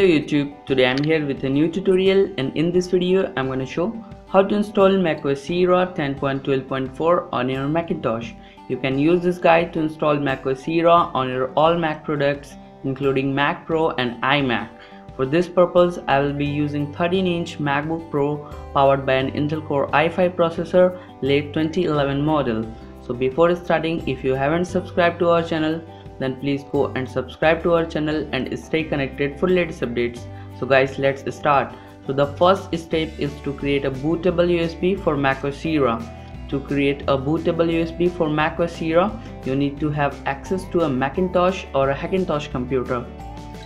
Hello YouTube, today I'm here with a new tutorial and in this video I'm going to show how to install macOS Sierra 10.12.4 on your Macintosh. You can use this guide to install macOS Sierra on your all Mac products including Mac Pro and iMac. For this purpose I will be using 13-inch MacBook Pro powered by an Intel Core i5 processor late 2011 model. So before starting if you haven't subscribed to our channel then please go and subscribe to our channel and stay connected for latest updates. So guys let's start. So the first step is to create a bootable usb for macOS Sierra to create a bootable usb for macOS Sierra you need to have access to a macintosh or a hackintosh computer.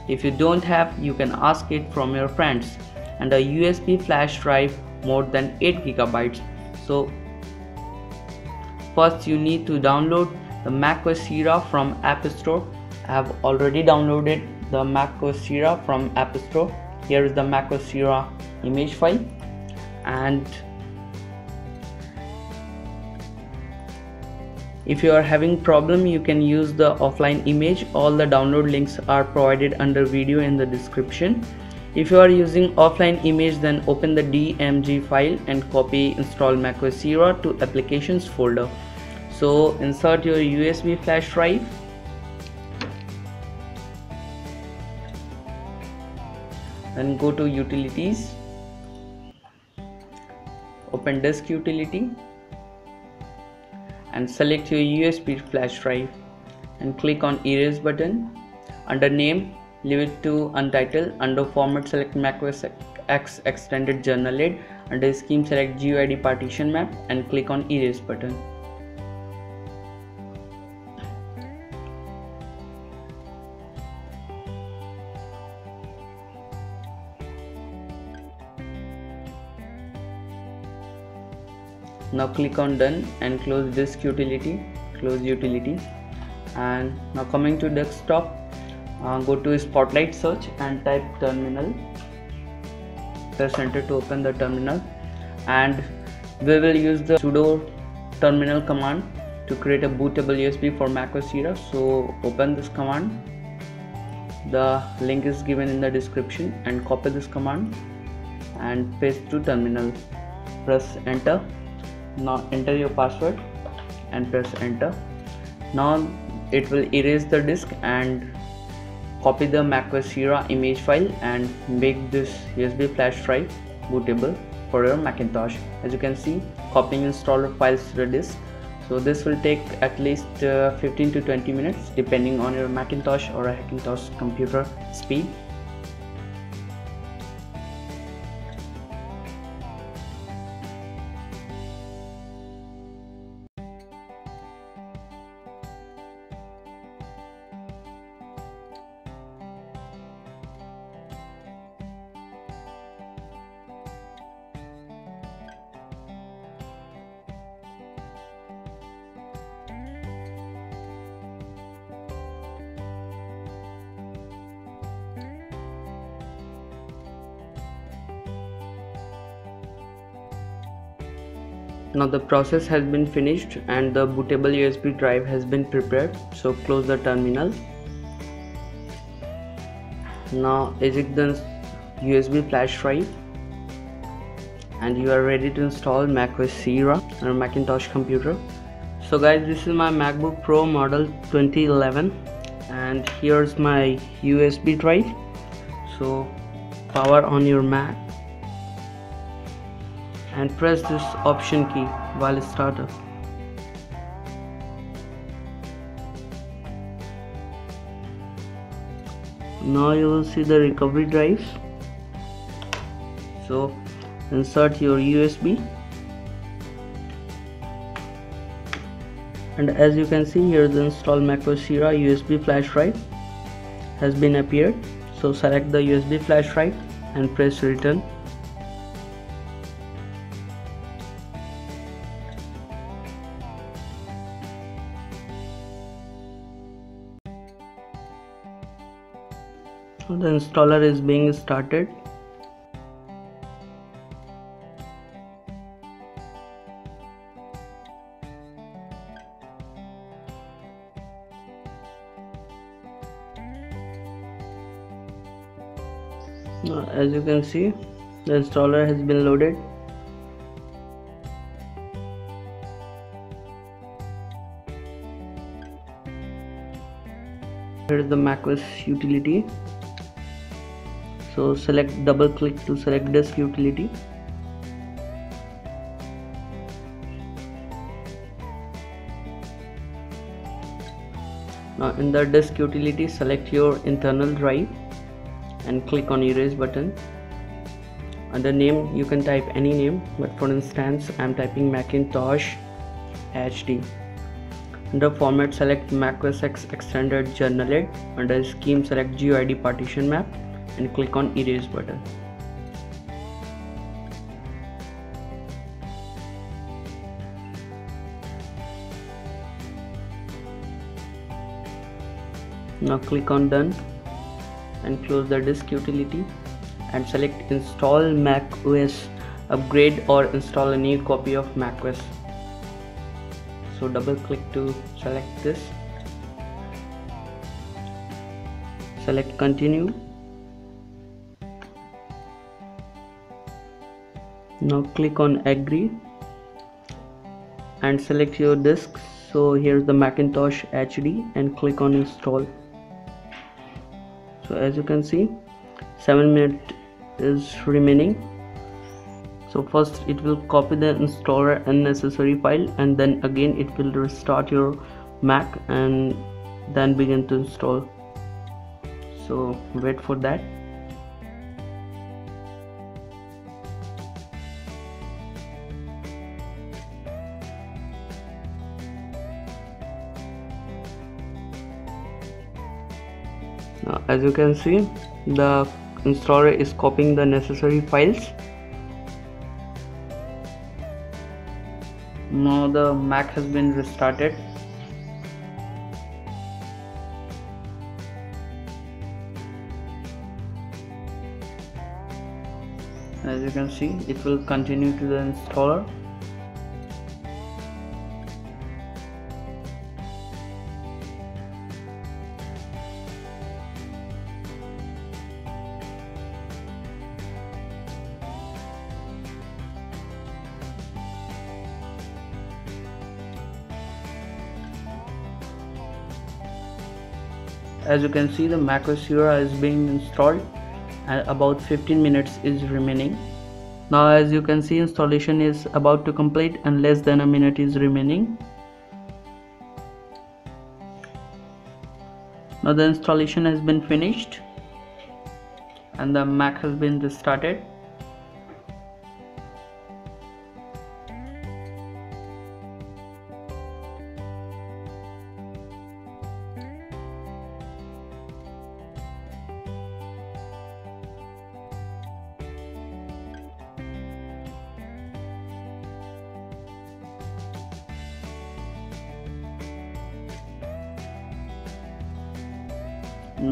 If you don't have you can ask it from your friends. And a usb flash drive more than 8 gigabytes. So first you need to download the macOS Sierra from App Store. I have already downloaded the macOS Sierra from App Store. Here is the macOS Sierra image file and if you are having problem you can use the offline image all the download links are provided under video in the description if you are using offline image then open the dmg file and copy install macOS Sierra to applications folder so insert your USB flash drive. And go to utilities. Open disk utility. And select your USB flash drive. And click on erase button. Under name leave it to untitled. Under format select macOS X extended journal journaled under scheme select GUID partition map and click on erase button now click on done and close disk utility close utility. And now coming to desktop uh, go to spotlight search and type terminal. Press enter to open the terminal. And we will use the sudo terminal command to create a bootable USB for macOS Sierra so open this command. The link is given in the description and copy this command and paste to terminal. Press enter now enter your password and press enter. Now it will erase the disk and copy the macOS Sierra image file and make this USB flash drive bootable for your Macintosh. As you can see copying installer files to the disk. So this will take at least uh, 15 to 20 minutes depending on your Macintosh or a Hackintosh computer speed now the process has been finished and the bootable USB drive has been prepared. So close the terminal. Now eject the USB flash drive. And you are ready to install macOS Sierra on a Macintosh computer. So guys this is my MacBook Pro model 2011 and here's my USB drive. So power on your Mac and press this option key while startup. Now you will see the recovery drives. So insert your USB and as you can see here the install macOS Sierra USB flash drive has been appeared so select the USB flash drive and press return the installer is being started. Now as you can see the installer has been loaded. Here is the macOS utility so select double click to select disk utility. Now in the disk utility select your internal drive and click on erase button. Under name you can type any name but for instance I'm typing Macintosh HD under format select Mac OS X extended journaled under scheme select GUID partition map and click on erase button. Now click on done and close the disk utility and select install mac os upgrade or install a new copy of mac os so double click to select this. Select continue now click on agree and select your disk so here's the Macintosh HD and click on install. So as you can see 7 minutes is remaining. So first it will copy the installer unnecessary file and then again it will restart your mac and then begin to install. So wait for that now as you can see the installer is copying the necessary files. Now the mac has been restarted. As you can see it will continue to the installer as you can see the macOS Sierra is being installed and about 15 minutes is remaining. Now as you can see installation is about to complete and less than a minute is remaining. Now the installation has been finished and the Mac has been restarted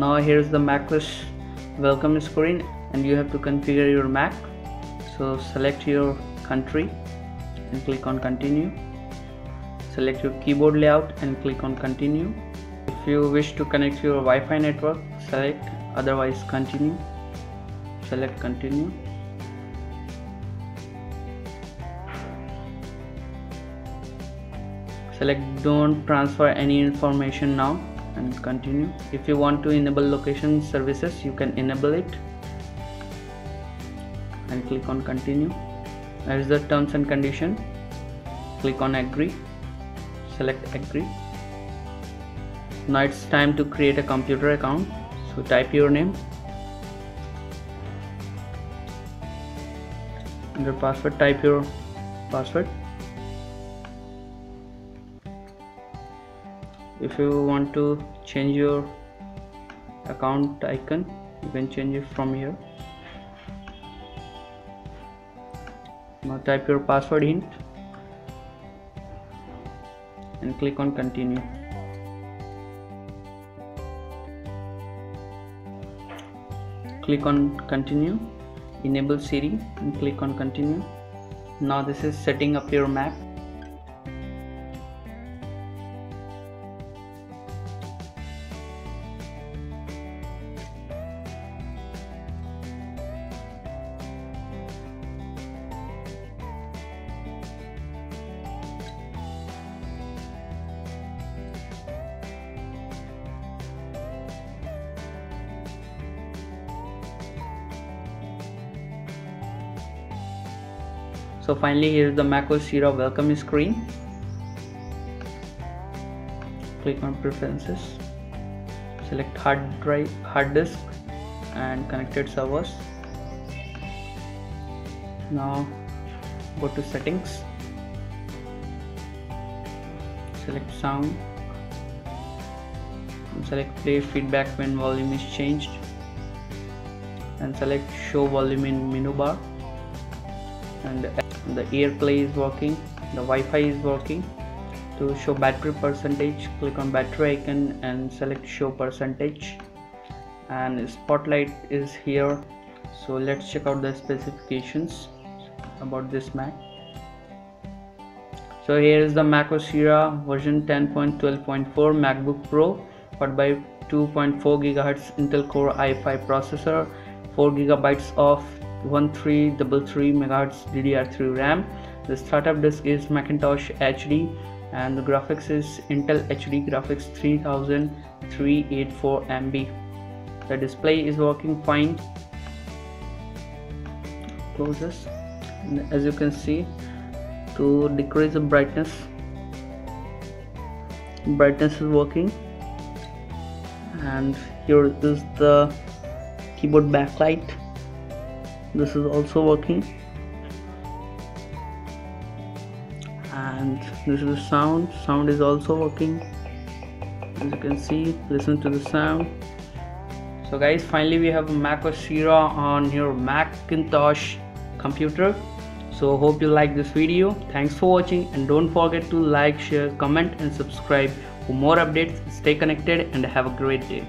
now here's the macOS welcome screen and you have to configure your Mac. So select your country and click on continue. Select your keyboard layout and click on continue. If you wish to connect your Wi-Fi network select otherwise continue. Select continue. Select don't transfer any information now and continue. If you want to enable location services you can enable it. And click on continue. There is the terms and condition. Click on agree. Select agree. Now it's time to create a computer account. So type your name. Under password type your password if you want to change your account icon you can change it from here. Now type your password hint and click on continue. Click on continue enable Siri and click on continue. Now this is setting up your Mac so finally here is the macOS Sierra welcome screen. Click on preferences. Select hard drive hard disk and connected servers. Now go to settings. Select sound. And select play feedback when volume is changed. And select show volume in menu bar and uh, the airplay is working the Wi-Fi is working. To show battery percentage click on battery icon and select show percentage. And spotlight is here. So let's check out the specifications about this Mac. So here is the Mac OS Sierra version 10.12.4 MacBook Pro powered by 2.4 GHz Intel Core i5 processor 4 gigabytes of 1333 MHz DDR3 RAM. The startup disk is Macintosh HD and the graphics is Intel HD graphics 3384 MB the display is working fine. Close this. And as you can see to decrease the brightness brightness is working. And here is the keyboard backlight this is also working. And this is the sound. Sound is also working. As you can see listen to the sound. So guys finally we have Mac OS Sierra on your Macintosh computer. So hope you like this video. Thanks for watching and don't forget to like share comment and subscribe for more updates. Stay connected and have a great day